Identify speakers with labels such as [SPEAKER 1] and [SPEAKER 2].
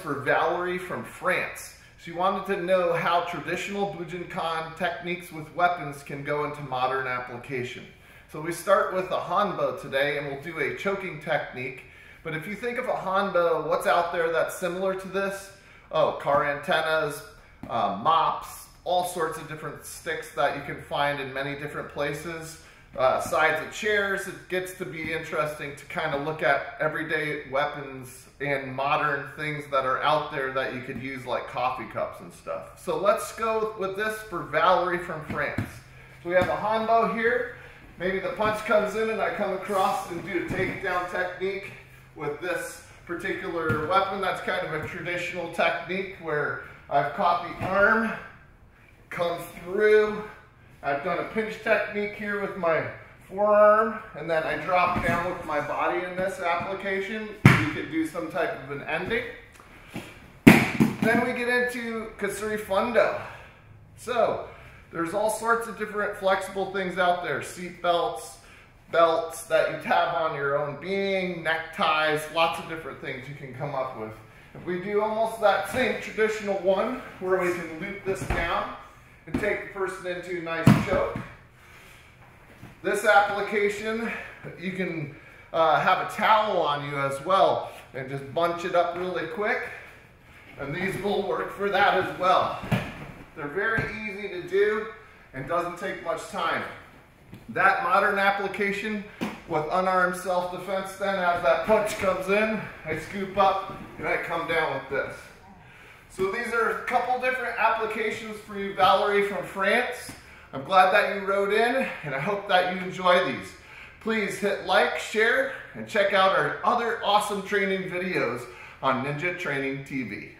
[SPEAKER 1] for Valerie from France. She wanted to know how traditional Bujinkan techniques with weapons can go into modern application. So we start with a hanbo today and we'll do a choking technique. But if you think of a hanbo, what's out there that's similar to this? Oh, car antennas, uh, mops, all sorts of different sticks that you can find in many different places. Uh, sides of chairs, it gets to be interesting to kind of look at everyday weapons and modern things that are out there that you could use like coffee cups and stuff. So let's go with this for Valerie from France. So we have a hanbo here. Maybe the punch comes in and I come across and do a takedown technique with this particular weapon. That's kind of a traditional technique where I've caught the arm, come through. I've done a pinch technique here with my forearm, and then I drop down with my body in this application. You could do some type of an ending. Then we get into kusari fundo. So, there's all sorts of different flexible things out there. Seat belts, belts that you tab on your own being, neckties, lots of different things you can come up with. If we do almost that same traditional one, where we can loop this down and take the person into a nice choke. This application, you can uh, have a towel on you as well and just bunch it up really quick. And these will work for that as well. They're very easy to do and doesn't take much time. That modern application with unarmed self-defense then as that punch comes in, I scoop up and I come down with this. So these are a couple different applications for you, Valerie from France. I'm glad that you wrote in and I hope that you enjoy these. Please hit like, share, and check out our other awesome training videos on Ninja Training TV.